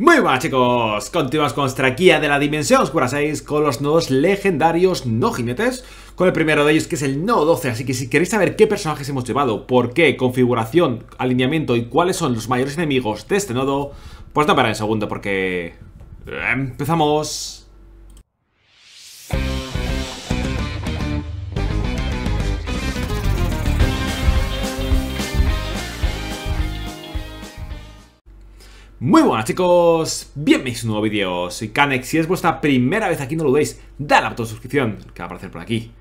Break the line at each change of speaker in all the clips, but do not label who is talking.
Muy buenas chicos, continuamos con nuestra guía de la Dimensión Oscura 6 con los nodos legendarios no jinetes Con el primero de ellos que es el nodo 12, así que si queréis saber qué personajes hemos llevado, por qué, configuración, alineamiento y cuáles son los mayores enemigos de este nodo Pues no para un segundo porque... ¡Empezamos! Muy buenas chicos, bienvenidos a un nuevo vídeo, soy Canex Si es vuestra primera vez aquí no lo veis, dale a la suscripción que va a aparecer por aquí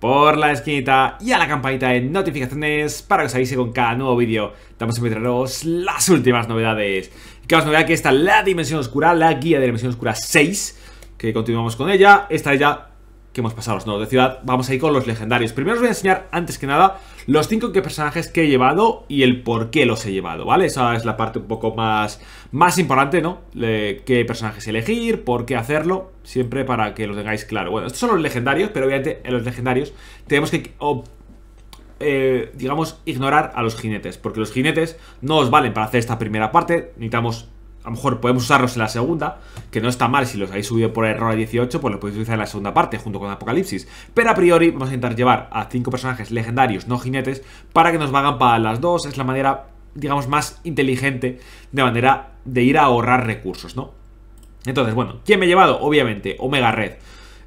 Por la esquinita y a la campanita de notificaciones para que os avise con cada nuevo vídeo. Vamos a meteros las últimas novedades. Que os novedad que está la Dimensión Oscura, la guía de Dimensión Oscura 6 Que continuamos con ella, esta es ya que hemos pasado los nodos de ciudad, vamos a ir con los legendarios. Primero os voy a enseñar, antes que nada, los 5 personajes que he llevado y el por qué los he llevado, ¿vale? Esa es la parte un poco más, más importante, ¿no? qué personajes elegir, por qué hacerlo, siempre para que lo tengáis claro. Bueno, estos son los legendarios, pero obviamente en los legendarios tenemos que... Eh, digamos, ignorar a los jinetes Porque los jinetes no os valen para hacer esta primera parte Necesitamos a lo mejor podemos usarlos en la segunda, que no está mal si los habéis subido por error a 18, pues lo podéis utilizar en la segunda parte junto con Apocalipsis. Pero a priori vamos a intentar llevar a 5 personajes legendarios, no jinetes, para que nos valgan para las dos. Es la manera, digamos, más inteligente de manera de ir a ahorrar recursos, ¿no? Entonces, bueno, ¿quién me he llevado? Obviamente, Omega Red.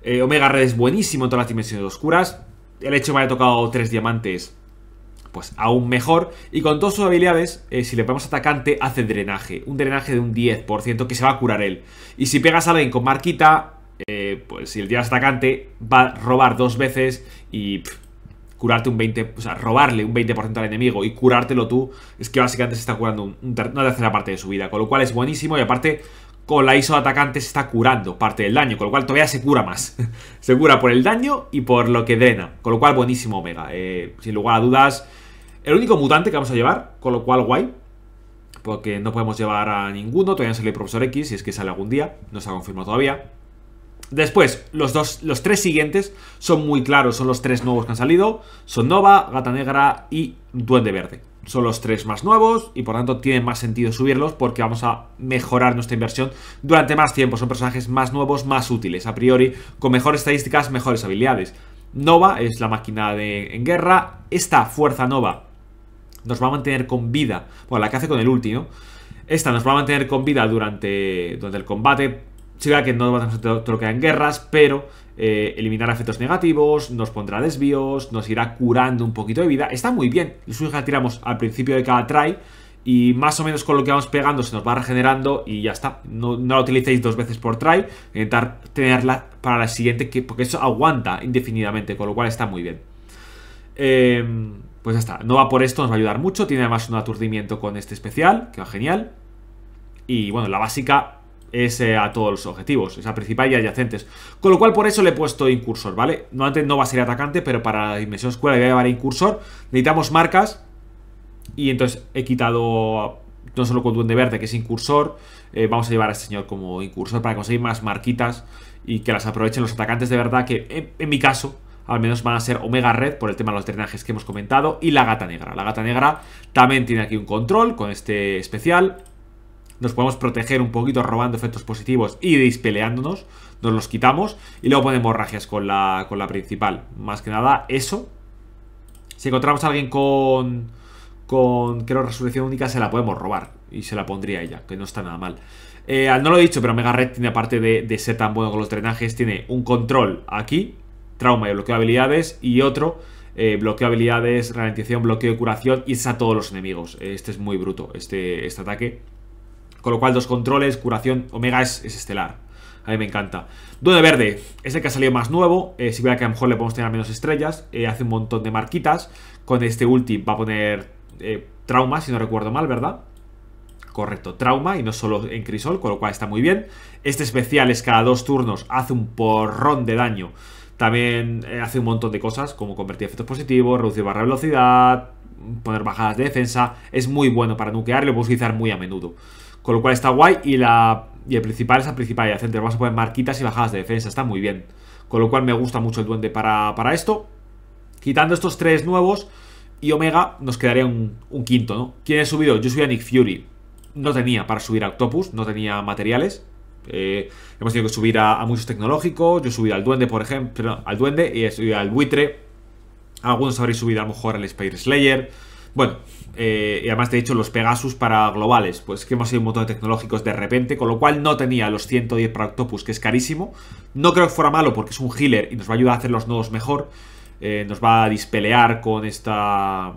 Eh, Omega Red es buenísimo en todas las dimensiones oscuras. El hecho de que me haya tocado tres diamantes pues aún mejor. Y con todas sus habilidades, eh, si le ponemos atacante, hace drenaje. Un drenaje de un 10% que se va a curar él. Y si pegas a alguien con marquita, eh, pues si el tiras atacante, va a robar dos veces y curarte un 20%, o sea, robarle un 20% al enemigo y curártelo tú, es que básicamente se está curando un, una tercera parte de su vida. Con lo cual es buenísimo y aparte con la ISO de atacante se está curando parte del daño, con lo cual todavía se cura más. se cura por el daño y por lo que drena, con lo cual buenísimo Omega. Eh, sin lugar a dudas, el único mutante que vamos a llevar, con lo cual guay. Porque no podemos llevar a ninguno. Todavía no sale el Profesor X, si es que sale algún día. No se ha confirmado todavía. Después, los, dos, los tres siguientes son muy claros, son los tres nuevos que han salido. Son Nova, Gata Negra y Duende Verde. Son los tres más nuevos y por tanto tiene más sentido subirlos porque vamos a mejorar nuestra inversión durante más tiempo. Son personajes más nuevos, más útiles, a priori, con mejores estadísticas, mejores habilidades. Nova es la máquina de, en guerra. Esta Fuerza Nova nos va a mantener con vida. Bueno, la que hace con el último Esta nos va a mantener con vida durante, durante el combate. Se que no vamos a trocar en guerras, pero eh, eliminará efectos negativos, nos pondrá desvíos, nos irá curando un poquito de vida. Está muy bien. El la tiramos al principio de cada try. Y más o menos con lo que vamos pegando se nos va regenerando y ya está. No, no la utilicéis dos veces por try. Intentar tenerla para la siguiente, que, porque eso aguanta indefinidamente, con lo cual está muy bien. Eh, pues ya está, no va por esto, nos va a ayudar mucho Tiene además un aturdimiento con este especial Que va genial. Y bueno, la básica es eh, a todos los objetivos Esa principal y adyacentes. Con lo cual por eso le he puesto incursor, ¿vale? No, antes no va a ser atacante, pero para la dimensión escuela voy a llevar incursor. Necesitamos marcas Y entonces he quitado no solo con Duende Verde, que es incursor eh, Vamos a llevar a este señor como incursor Para conseguir más marquitas Y que las aprovechen los atacantes de verdad Que en mi caso al menos van a ser Omega Red por el tema de los drenajes que hemos comentado y la Gata Negra. La Gata Negra también tiene aquí un control con este especial. Nos podemos proteger un poquito robando efectos positivos y dispeleándonos. Nos los quitamos y luego ponemos ragias con la, con la principal. Más que nada eso. Si encontramos a alguien con con creo resurrección única se la podemos robar y se la pondría ella, que no está nada mal. Eh, no lo he dicho, pero Omega Red tiene aparte de, de, ser tan bueno con los drenajes, tiene un control aquí trauma y bloqueo de habilidades. Y otro, eh, bloqueo de habilidades, ralentización, bloqueo de curación. Y es a todos los enemigos. Este es muy bruto, este, este ataque. Con lo cual, dos controles, curación, Omega es, estelar. A mí me encanta. Duende Verde es el que ha salido más nuevo. Eh, si vea que a lo mejor le podemos tener menos estrellas. Eh, hace un montón de marquitas. Con este ulti va a poner trauma, si no recuerdo mal, ¿verdad? Correcto, trauma y no solo en crisol, con lo cual está muy bien. Este especial es cada dos turnos, hace un porrón de daño también eh, hace un montón de cosas, como convertir efectos positivos, reducir barra de velocidad, poner bajadas de defensa. Es muy bueno para nukear y lo puedes utilizar muy a menudo. Con lo cual está guay y, la, y el principal es la principal y centro. Vamos a poner marquitas y bajadas de defensa, está muy bien. Con lo cual me gusta mucho el duende para, esto. Quitando estos tres nuevos y Omega nos quedaría un, quinto, ¿no? ¿Quién he subido? Yo subí a Nick Fury. no tenía para subir a Octopus, no tenía materiales. Eh, hemos tenido que subir a, muchos tecnológicos. Yo subido al Duende, por ejemplo, al Duende y he subido al Buitre. Algunos habréis subido a lo mejor al Spider Slayer. Bueno, eh, y además de hecho los Pegasus para globales, pues que hemos sido un montón de tecnológicos de repente, con lo cual no tenía los 110 para Octopus, que es carísimo. No creo que fuera malo porque es un healer y nos va a ayudar a hacer los nodos mejor. Eh, nos va a dispelear con esta...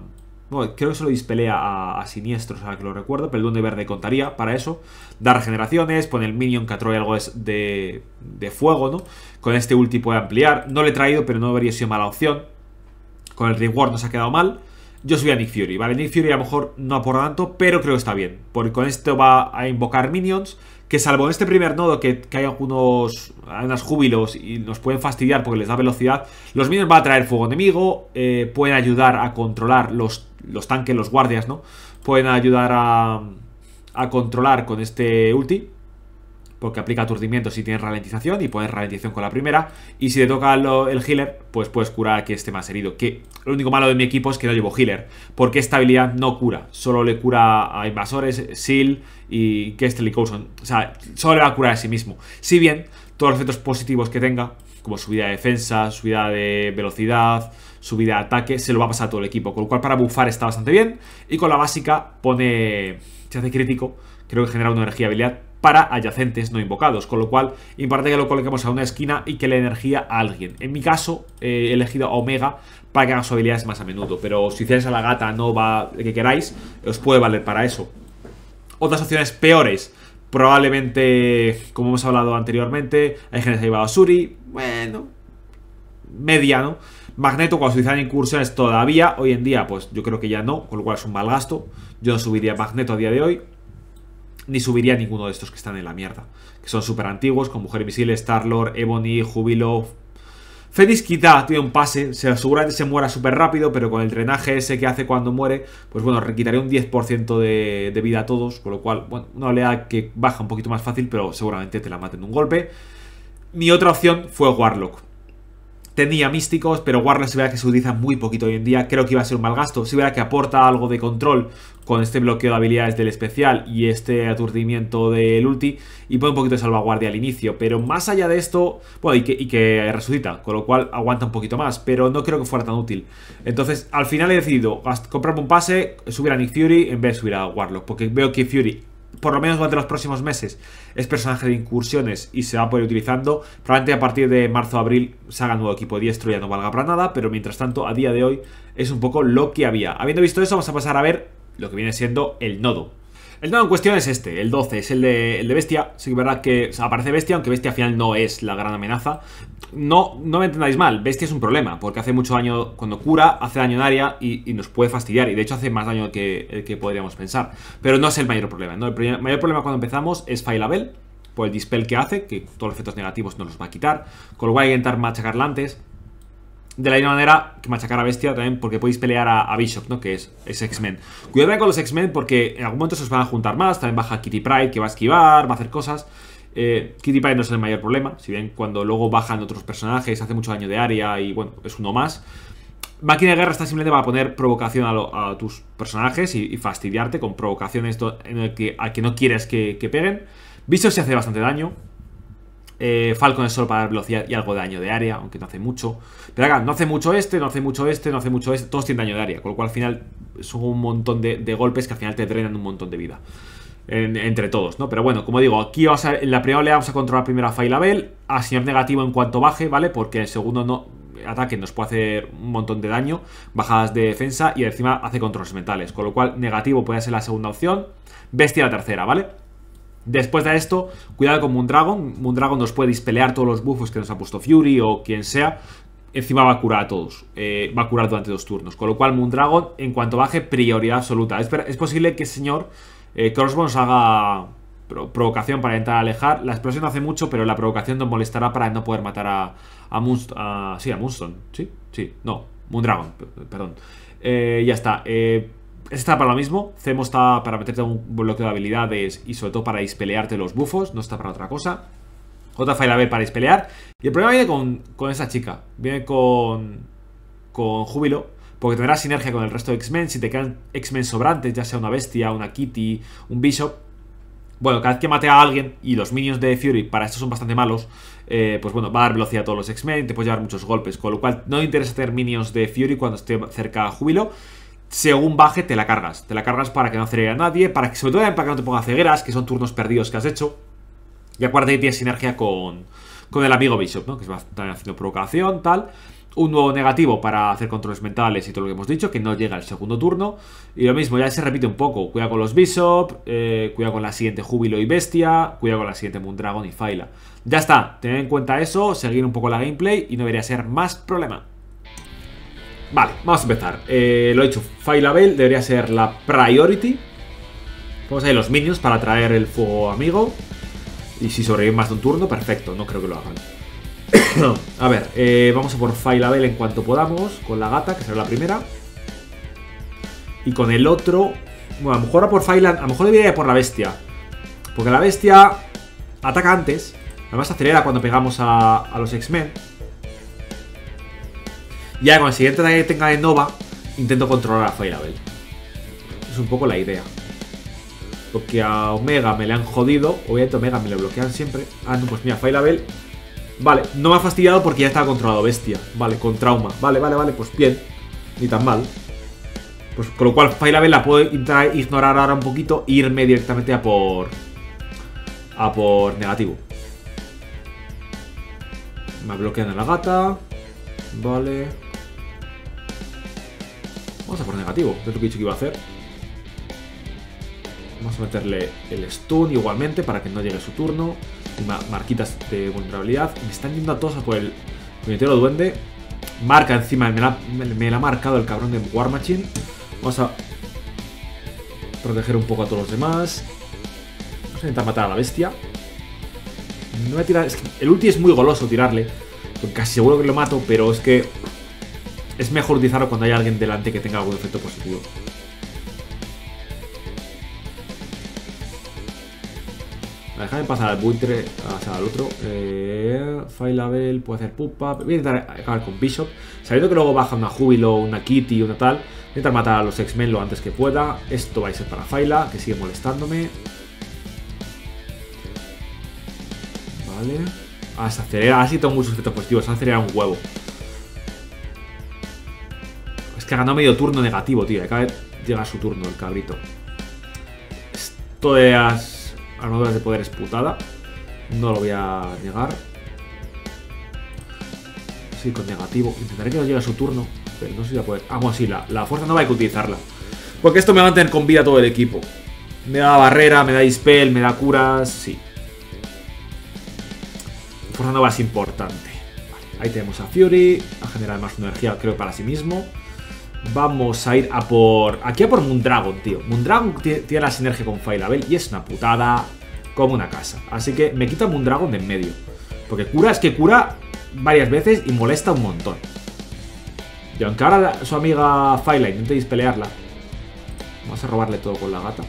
Bueno, creo que se lo dispelea a, Siniestros, ahora que lo recuerdo, pero el Duende Verde contaría para eso. Dar regeneraciones, pone el Minion que atrae algo de, de fuego, ¿no? Con este ulti puede ampliar. No le he traído, pero no habría sido mala opción. Con el reward nos ha quedado mal. Yo subí a Nick Fury, ¿vale? Nick Fury a lo mejor no aporta tanto, pero creo que está bien. Porque con esto va a invocar minions, que salvo en este primer nodo que, hay algunos, unos júbilos y nos pueden fastidiar porque les da velocidad, los minions van a traer fuego enemigo, eh, pueden ayudar a controlar los, los tanques, los guardias, ¿no? Pueden ayudar a, controlar con este ulti porque aplica aturdimiento si tienes ralentización y pones ralentización con la primera. Y si te toca el healer, pues puedes curar a que esté más herido. Que lo único malo de mi equipo es que no llevo healer, porque esta habilidad no cura, solo le cura a invasores, Seal y Kestel y Coulson. O sea, solo le va a curar a sí mismo. Si bien todos los efectos positivos que tenga, como subida de defensa, subida de velocidad, subida de ataque, se lo va a pasar a todo el equipo. Con lo cual para buffar está bastante bien. Y con la básica pone, se hace crítico, creo que genera una energía habilidad para adyacentes no invocados, con lo cual importante que lo coloquemos a una esquina y que le energía a alguien. En mi caso he elegido a Omega para que haga sus habilidades más a menudo, pero si hicierais a la gata Nova que queráis, os puede valer para eso. Otras opciones peores, probablemente, como hemos hablado anteriormente, hay gente que ha llevado a Suri, bueno, mediano. Magneto cuando se utilizan incursiones todavía, hoy en día pues yo creo que ya no, con lo cual es un mal gasto. Yo no subiría Magneto a día de hoy ni subiría ninguno de estos que están en la mierda. Que son súper antiguos, con Mujer Invisible, Star-Lord, Ebony, Júbilo... Fenix quizá tiene un pase, se, seguramente se muera súper rápido, pero con el drenaje ese que hace cuando muere, pues bueno, quitaría un 10% de, de, vida a todos, con lo cual, bueno, una oleada que baja un poquito más fácil, pero seguramente te la maten de un golpe. Mi otra opción fue Warlock. Tenía místicos, pero Warlock se vea que se utiliza muy poquito hoy en día. Creo que iba a ser un mal gasto. Se vea que aporta algo de control con este bloqueo de habilidades del especial y este aturdimiento del ulti. Y pone un poquito de salvaguardia al inicio. Pero más allá de esto, bueno, y que, y que resucita. Con lo cual aguanta un poquito más. Pero no creo que fuera tan útil. Entonces, al final he decidido comprarme un pase, subir a Nick Fury en vez de subir a Warlock. Porque veo que Fury por lo menos durante los próximos meses, es personaje de incursiones y se va a poder utilizando. Probablemente a partir de marzo-abril se haga nuevo equipo diestro y ya no valga para nada, pero mientras tanto, a día de hoy, es un poco lo que había. Habiendo visto eso, vamos a pasar a ver lo que viene siendo el nodo. El nodo en cuestión es este, el 12, es el de, Bestia. Sí que es verdad que aparece Bestia, aunque Bestia al final no es la gran amenaza. No, no me entendáis mal, Bestia es un problema, porque hace mucho daño cuando cura, hace daño en área y, nos puede fastidiar. Y de hecho hace más daño que que podríamos pensar. Pero no es el mayor problema, ¿no? El mayor problema cuando empezamos es Failabel, por el dispel que hace, que todos los efectos negativos nos los va a quitar. Con lo cual hay que intentar machacarla antes. De la misma manera que machacar a Bestia también porque podéis pelear a, Bishop, ¿no? Que es, X-Men. Cuidado con los X-Men porque en algún momento se os van a juntar más. También baja Kitty Pride que va a esquivar, va a hacer cosas. Eh, Kitty Pride no es el mayor problema. Si bien cuando luego bajan otros personajes hace mucho daño de área y bueno, es uno más. Máquina de guerra está simplemente para poner provocación a, tus personajes y, fastidiarte con provocaciones en el que, a que no quieres que, que peguen. Bishop se hace bastante daño. Eh, Falcon es solo para velocidad y algo de daño de área, aunque no hace mucho. Pero acá, no hace mucho este, no hace mucho este, no hace mucho este. Todos tienen daño de área, con lo cual al final son un montón de, golpes que al final te drenan un montón de vida. entre todos, ¿no? Pero bueno, como digo, aquí vamos a, en la primera oleada vamos a controlar primero a Failabel, a señor negativo en cuanto baje, ¿vale? Porque el segundo no, ataque nos puede hacer un montón de daño, bajadas de defensa y encima hace controles mentales. Con lo cual, negativo puede ser la segunda opción, bestia la tercera, ¿vale? Después de esto, cuidado con Moondragon. Moondragon nos puede dispelear todos los buffos que nos ha puesto Fury o quien sea. Encima va a curar a todos. Eh, va a curar durante dos turnos. Con lo cual, Moondragon, en cuanto baje, prioridad absoluta. Es, posible que el señor eh, Crossbow nos haga provocación para intentar alejar. La explosión no hace mucho, pero la provocación nos molestará para no poder matar a, a, sí, a Moonstone. Sí, sí, no, Moondragon, perdón. Eh, ya está. Eh, está para lo mismo. Cemo está para meterte un bloqueo de habilidades y sobre todo para dispelearte los bufos. No está para otra cosa. Otra file a ver para dispelear. Y el problema viene con, con esa chica. Viene con, con Júbilo. Porque tendrá sinergia con el resto de X-Men. Si te quedan X-Men sobrantes, ya sea una bestia, una Kitty, un Bishop, Bueno, cada vez que mate a alguien y los minions de Fury para esto son bastante malos, eh, pues bueno, va a dar velocidad a todos los X-Men, te puede llevar muchos golpes, con lo cual no interesa tener minions de Fury cuando esté cerca a Júbilo. Según baje, te la cargas. Te la cargas para que no acelere a nadie, para que, sobre todo para que no te ponga cegueras, que son turnos perdidos que has hecho. Y acuérdate que tienes sinergia con, con el amigo Bishop, ¿no? Que va haciendo provocación, tal un nuevo negativo para hacer controles mentales y todo lo que hemos dicho, que no llega el segundo turno. Y lo mismo, ya se repite un poco. Cuida con los Bishop, eh, cuida con la siguiente Júbilo y Bestia, cuida con la siguiente Moondragon y Faila. Ya está, tened en cuenta eso, seguir un poco la gameplay y no debería ser más problema. Vale, vamos a empezar. Eh, lo he dicho, Faila Bell debería ser la priority. Vamos a ir los minions para traer el fuego amigo. Y si sobreviven más de un turno, perfecto, no creo que lo hagan. a ver, eh, vamos a por Failabel en cuanto podamos, con la gata, que será la primera. Y con el otro... Bueno, a lo mejor a por Failan, a lo mejor debería ir por la bestia. Porque la bestia ataca antes. Además acelera cuando pegamos a, los X-Men. Ya con el siguiente ataque que tenga de Nova, intento controlar a Failabel. Es un poco la idea. Porque a Omega me le han jodido. Obviamente Omega me lo bloquean siempre. Ah, no, pues mira, Failabel Vale, no me ha fastidiado porque ya estaba controlado bestia. Vale, con trauma. Vale, vale, vale, pues bien. Ni tan mal. Pues con lo cual Failabel la puedo ignorar ahora un poquito e irme directamente a por... A por negativo. Me bloquean a la gata. Vale. Vamos a por negativo. Es lo que he dicho que iba a hacer. Vamos a meterle el stun igualmente para que no llegue su turno marquitas de vulnerabilidad. Me están yendo a todos a por el puñetero duende. Marca encima, me la, me, la, ha marcado el cabrón de War Machine. Vamos a proteger un poco a todos los demás. Vamos a intentar matar a la bestia. No voy a tirar. El ulti es muy goloso tirarle. Casi seguro que lo mato, pero es que es mejor utilizarlo cuando hay alguien delante que tenga algún efecto positivo. Déjame pasar al buitre, o sea, al otro. Eh, Label, puede hacer pupa. Voy a intentar acabar con Bishop. Sabiendo que luego baja una Júbilo, una Kitty, una tal. Voy a intentar matar a los X-Men lo antes que pueda. Esto va a ser para Faila, que sigue molestándome. Vale. Ah, se acelera. Así tengo muchos efectos positivos. Se acelera un huevo. Es que ha ganado medio turno negativo, tío. Acaba de llegar su turno, el cabrito. Esto de las armaduras de poder es putada. No lo voy a negar. Sí, con negativo. Intentaré que no llegue a su turno. Pero no sé si va a poder. Ah, bueno, sí, la, la fuerza no va a utilizarla. Porque esto me va a mantener con vida todo el equipo. Me da barrera, me da dispel, me da curas. Sí. La fuerza nova es importante. ahí tenemos a Fury. A generar más energía, creo, para sí mismo. Vamos a ir a por... Aquí a por Moondragon, tío. Moondragon tiene la sinergia con Failabel y es una putada como una casa. Así que me quita Moondragon de en medio. Porque cura es que cura varias veces y molesta un montón. Y aunque ahora su amiga Faila intente dispelearla, vamos a robarle todo con la gata.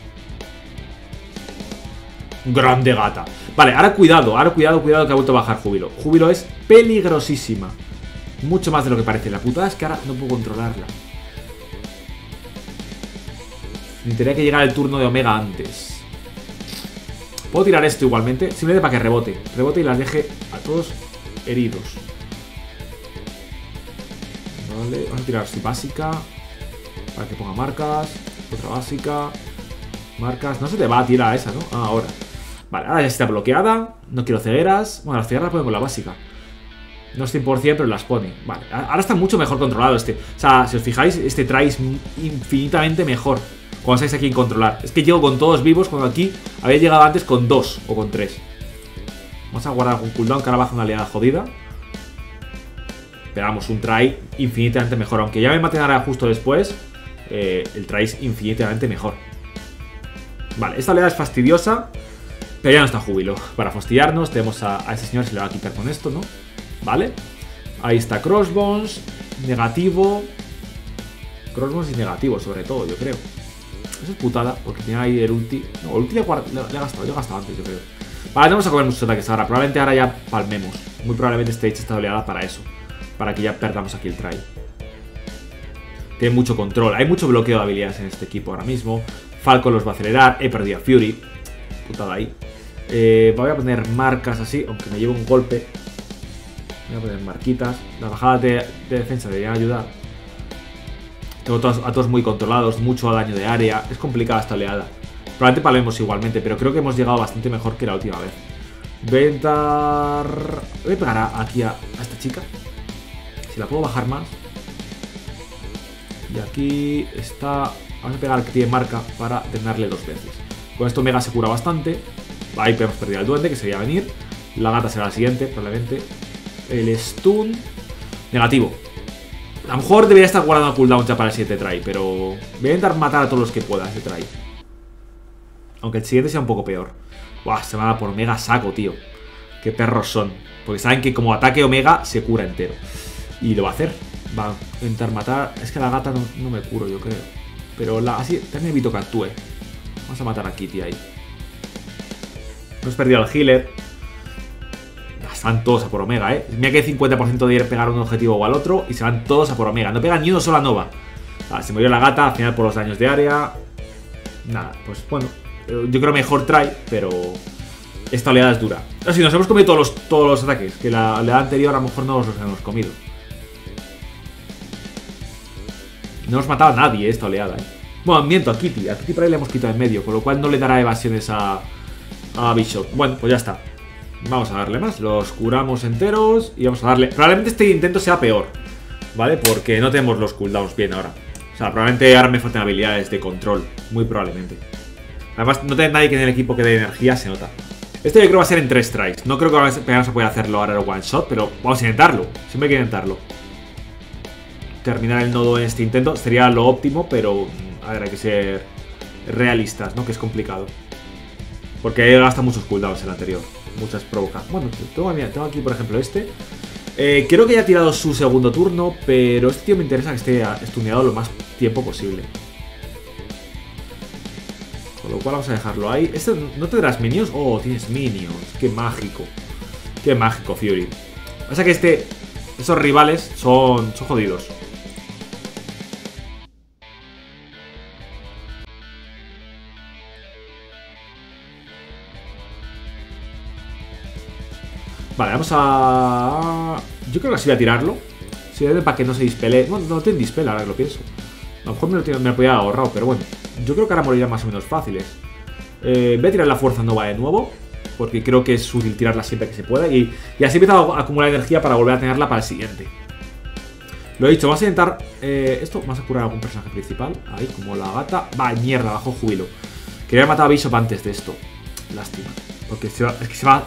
Grande gata. Vale, ahora cuidado, ahora cuidado, cuidado que ha vuelto a bajar Júbilo. Júbilo es peligrosísima. Mucho más de lo que parece. La putada es que ahora no puedo controlarla. Tendría que llegar el turno de Omega antes. Puedo tirar esto igualmente, simplemente para que rebote. Rebote y las deje a todos heridos. Vale, vamos a tirar su básica. Para que ponga marcas. Otra básica. Marcas. No se te va a tirar esa, ¿no? Ah, ahora. Vale, ahora ya está bloqueada. No quiero cegueras. Bueno, las cegueras las con la básica. No es 100%, pero las pone. Vale, ahora está mucho mejor controlado este. O sea, si os fijáis, este trae infinitamente mejor cuando estáis aquí en controlar. Es que llego con todos vivos cuando aquí había llegado antes con dos o con tres. Vamos a guardar un cooldown que ahora baja una aliada jodida. Pero un try infinitamente mejor. Aunque ya me maten ahora justo después, eh, el try es infinitamente mejor. Vale, esta oleada es fastidiosa, pero ya no está júbilo. Para fastidiarnos, tenemos a, a ese señor, se le va a quitar con esto, ¿no? Vale. Ahí está Crossbones, negativo. Crossbones y negativo, sobre todo, yo creo. Eso es putada, porque tiene ahí el ulti. No, el ulti le, he gastado, yo he gastado antes, yo creo. Vale, vamos a comer muchos ataques ahora. Probablemente ahora ya palmemos. Muy probablemente Stage está oleada para eso. Para que ya perdamos aquí el try. Tiene mucho control. Hay mucho bloqueo de habilidades en este equipo ahora mismo. Falcon los va a acelerar. He perdido a Fury. Putada ahí. Eh, voy a poner marcas así, aunque me lleve un golpe. Voy a poner marquitas. Las bajadas de, defensa deberían ayudar. Tengo todos, a todos muy controlados, mucho daño de área. Es complicada esta oleada. Probablemente palemos igualmente, pero creo que hemos llegado bastante mejor que la última vez. Intentar... Voy a pegar aquí a, esta chica. Si la puedo bajar más. Y aquí está... Vamos a pegar que tiene marca para tenerle dos veces. Con esto Mega se cura bastante. Ahí podemos perder al duende, que sería venir. La gata será la siguiente, probablemente. El stun... Negativo. A lo mejor debería estar guardando cooldown ya para el siguiente try, pero... Voy a intentar matar a todos los que pueda ese try. Aunque el siguiente sea un poco peor. Buah, se va a por Omega saco, tío. Qué perros son. Porque saben que como ataque Omega se cura entero. Y lo va a hacer. Va a intentar matar. Es que la gata no, me curo, yo creo. Pero la, así también evito que actúe. Vamos a matar a Kitty ahí. Hemos perdido al healer. Están todos a por Omega, ¿eh? Mira que hay 50% de ir a pegar un objetivo o al otro y se van todos a por Omega. No pegan ni uno solo a Nova. se murió la gata, al final por los daños de área. Nada, pues bueno, yo creo mejor try, pero esta oleada es dura. Así, nos hemos comido todos los, todos los ataques, que la oleada anterior a lo mejor no los hemos comido. No hemos matado a nadie esta oleada, eh. Bueno, miento, a Kitty. A Kitty por ahí le hemos quitado en medio, con lo cual no le dará evasiones a, a Bishop. Bueno, pues ya está. Vamos a darle más. Los curamos enteros y vamos a darle... Probablemente este intento sea peor, ¿vale? Porque no tenemos los cooldowns bien ahora. O sea, probablemente ahora me falten habilidades de control. Muy probablemente. Además, no tener nadie que en el equipo que dé energía se nota. Esto yo creo va a ser en tres strikes. No creo que vamos a poder hacerlo ahora en one shot, pero vamos a intentarlo. Siempre hay que intentarlo. Terminar el nodo en este intento sería lo óptimo, pero a ver, hay que ser realistas, ¿no? Que es complicado. Porque gasta muchos cooldowns el anterior. Muchas provocas. Bueno, tengo, tengo aquí, por ejemplo, este. Eh, creo que ya ha tirado su segundo turno, pero este tío me interesa que esté estuneado lo más tiempo posible. Con lo cual vamos a dejarlo ahí. ¿Este no tendrás minions? Oh, tienes minions. Qué mágico. Qué mágico, Fury. Pasa que este... Esos rivales son, son jodidos. Vale, vamos a... Yo creo que así voy a tirarlo. Si para que no se dispele. Bueno, no tiene dispel ahora que lo pienso. A lo mejor me lo, me lo podía ahorrado, pero bueno. Yo creo que ahora morirían más o menos fáciles. Eh, voy a tirar la fuerza nova de nuevo. Porque creo que es útil tirarla siempre que se pueda. Y, así empiezo a acumular energía para volver a tenerla para el siguiente. Lo he dicho, vamos a intentar... Eh, esto, vamos a curar a algún personaje principal. Ahí, como la gata. Va, mierda, bajo jubilo. Quería haber matado a Bishop antes de esto. Lástima. Porque se va, es que se va...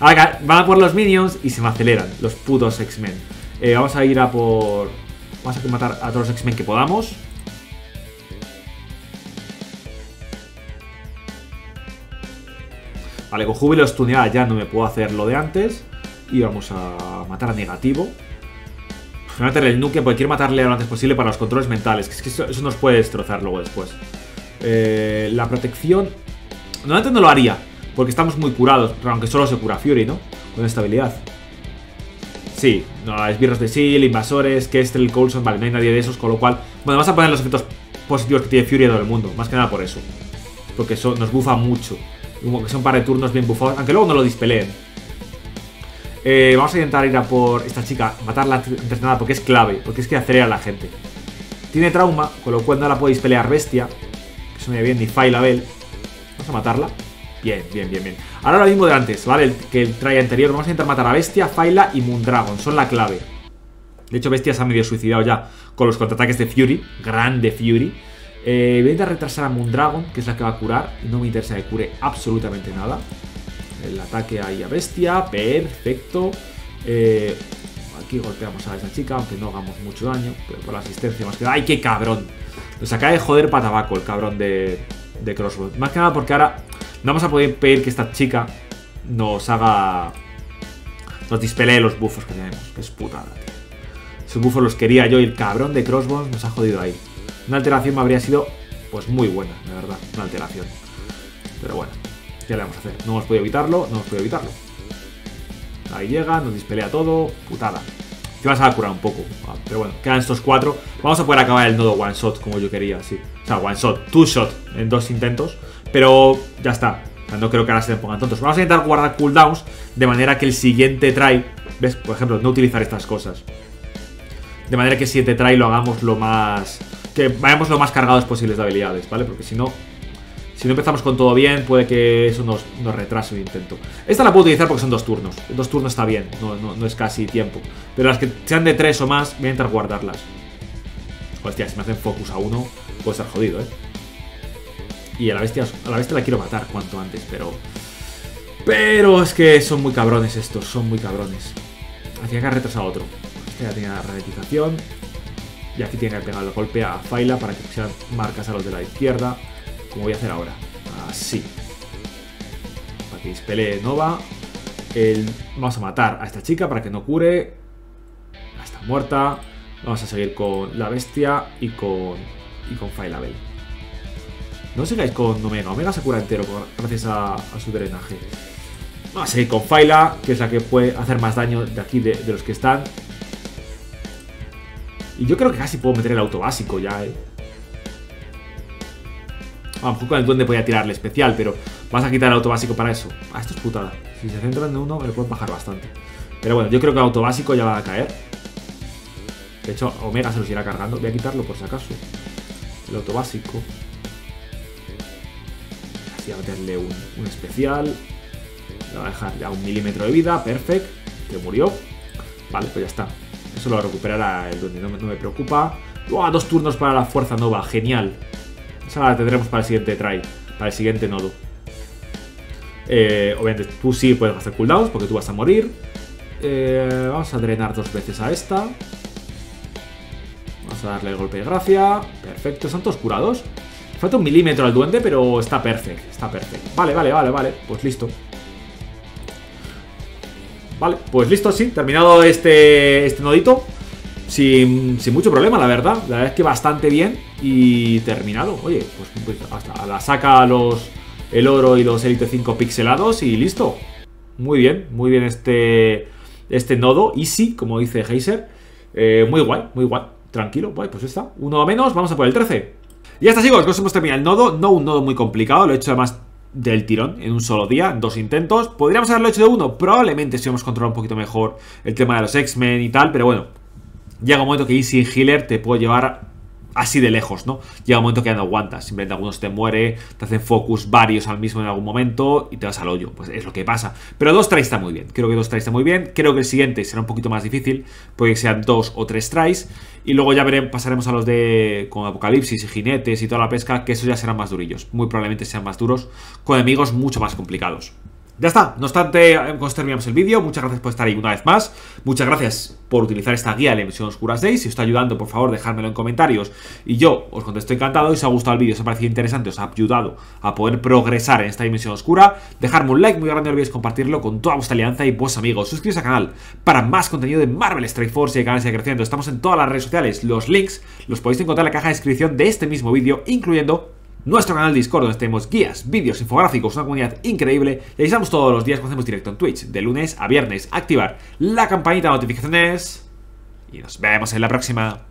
van a por los minions y se me aceleran los putos X-Men. Eh, vamos a ir a por... Vamos a matar a todos los X-Men que podamos. Vale, con júbilo estuneada ya no me puedo hacer lo de antes. Y vamos a matar a negativo. Voy a meterle el nuke porque quiero matarle lo antes posible para los controles mentales. Que es que eso, nos puede destrozar luego después. Eh, la protección... Normalmente no lo haría. Porque estamos muy curados. Aunque solo se cura Fury, ¿no? Con estabilidad. Sí, no, esbirros de Seal, invasores, Kestrel, Coulson, vale, no hay nadie de esos, con lo cual... Bueno, vamos a poner los efectos positivos que tiene Fury a todo el mundo, más que nada por eso. Porque eso nos bufa mucho. Como que son par de turnos bien bufados, aunque luego no lo dispeleen. Eh, vamos a intentar ir a por esta chica, matarla antes nada, porque es clave, porque es que acelera a la gente. Tiene trauma, con lo cual no la puede dispelear bestia. Que eso me bien, ni Bell Vamos a matarla. Bien, bien, bien, bien. Ahora lo mismo de antes, ¿vale? que el try anterior. Vamos a intentar matar a Bestia, Faila y Moondragon. Son la clave. De hecho, Bestia se ha medio suicidado ya con los contraataques de Fury. Grande Fury. Eh, voy a intentar retrasar a Moondragon, que es la que va a curar. No me interesa que cure absolutamente nada. El ataque ahí a Bestia. Perfecto. Eh, aquí golpeamos a esa chica, aunque no hagamos mucho daño. Pero por la asistencia más que ¡Ay, qué cabrón! Nos acaba de joder patabaco el cabrón de, de. Más que nada porque ahora no vamos a poder pedir que esta chica nos haga... Nos dispelee los bufos que tenemos. Que es putada, tío. Esos bufos los quería yo y el cabrón de Crossbones nos ha jodido ahí. Una alteración me habría sido, pues muy buena, de verdad, una alteración. Pero bueno, ¿qué le vamos a hacer? No hemos podido evitarlo, no hemos podido evitarlo. Ahí llega, nos dispelea todo, putada. Te vas a curar un poco, ah, pero bueno, quedan estos cuatro. Vamos a poder acabar el nodo one shot como yo quería, sí. O sea, one shot, two shot en dos intentos. Pero ya está. No creo que ahora se le pongan tontos. Vamos a intentar guardar cooldowns de manera que el siguiente try, ¿ves? Por ejemplo, no utilizar estas cosas. De manera que el siguiente try lo hagamos lo más... Que vayamos lo más cargados posibles de habilidades, ¿vale? Porque si no, si no empezamos con todo bien, puede que eso nos, nos retrase el intento. Esta la puedo utilizar porque son dos turnos. Dos turnos está bien, no, no, es casi tiempo. Pero las que sean de tres o más, voy a intentar guardarlas. Hostia, si me hacen focus a uno, puedo estar jodido, ¿eh? Y a la bestia, a la bestia la quiero matar cuanto antes, pero... Pero es que son muy cabrones estos, son muy cabrones. Hacía que retrasar a otro. Este ya tenía ralentización. Y aquí tiene que pegar el golpe a Faila para que sean marcas a los de la izquierda. Como voy a hacer ahora. Así. Para que dispele Nova. El... Vamos a matar a esta chica para que no cure. Está muerta. Vamos a seguir con la bestia y con, y con Failabel. No sigáis con Omega. Omega se cura entero gracias a, su drenaje. Vamos a seguir con Faila, que es la que puede hacer más daño de aquí de, los que están. Y yo creo que casi puedo meter el auto básico ya, eh. A lo mejor con el duende podía tirarle especial, pero vas a quitar el auto básico para eso. Ah, esto es putada. Si se centran en uno, me lo pueden bajar bastante. Pero bueno, yo creo que el auto básico ya va a caer. De hecho, Omega se los irá cargando. Voy a quitarlo por si acaso. El auto básico a meterle un, especial. Le voy a dejar ya un milímetro de vida, perfecto. Que murió. Vale, pues ya está. Eso lo recuperará el duende, no, me preocupa. Dos turnos para la fuerza nova, genial. Esa la tendremos para el siguiente try, para el siguiente nodo. Eh, obviamente tú sí puedes hacer cooldowns porque tú vas a morir. Eh, vamos a drenar dos veces a esta. Vamos a darle el golpe de gracia. Perfecto, ¿están todos curados? Falta un milímetro al duende, pero está perfecto. Está perfecto. Vale, vale, vale, vale. Pues listo. Vale, pues listo, sí. Terminado este, este nodito. Sin, mucho problema, la verdad. La verdad es que bastante bien. Y terminado. Oye, pues, pues hasta la saca los el oro y los Elite 5 pixelados y listo. Muy bien, muy bien este, este nodo. Easy, como dice Heiser. Eh, muy guay, muy guay. Tranquilo, pues está. Uno menos, vamos a por el 13. Y ya está chicos, nos hemos terminado el nodo, no un nodo muy complicado, lo he hecho además del tirón en un solo día, dos intentos. ¿Podríamos haberlo hecho de uno? Probablemente si hemos controlado un poquito mejor el tema de los X-Men y tal, pero bueno, llega un momento que Easy Healer te puede llevar así de lejos, ¿no? Llega un momento que ya no aguantas, simplemente algunos te muere, te hacen focus varios al mismo en algún momento y te vas al hoyo, pues es lo que pasa. Pero dos tries está muy bien, creo que dos tries está muy bien, creo que el siguiente será un poquito más difícil, puede que sean dos o tres tries, y luego ya veremos, pasaremos a los de con Apocalipsis y Jinetes y toda la pesca, que esos ya serán más durillos, muy probablemente sean más duros, con enemigos mucho más complicados. Ya está, no obstante, con esto terminamos el vídeo. Muchas gracias por estar ahí una vez más. Muchas gracias por utilizar esta guía de la emisión Oscuras Day. Si os está ayudando, por favor, dejármelo en comentarios. Y yo os contesto encantado. Y si os ha gustado el vídeo, os ha parecido interesante, os ha ayudado a poder progresar en esta dimensión oscura, dejadme un like muy grande, no olvidéis compartirlo con toda vuestra alianza y vuestros amigos. Suscribiros al canal para más contenido de Marvel Strike Force y de canales de creciendo. Estamos en todas las redes sociales. Los links los podéis encontrar en la caja de descripción de este mismo vídeo, incluyendo nuestro canal Discord donde tenemos guías, vídeos, infográficos, una comunidad increíble y todos los días cuando hacemos directo en Twitch, de lunes a viernes. Activar la campanita de notificaciones y nos vemos en la próxima.